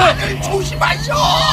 아, 조심하셔!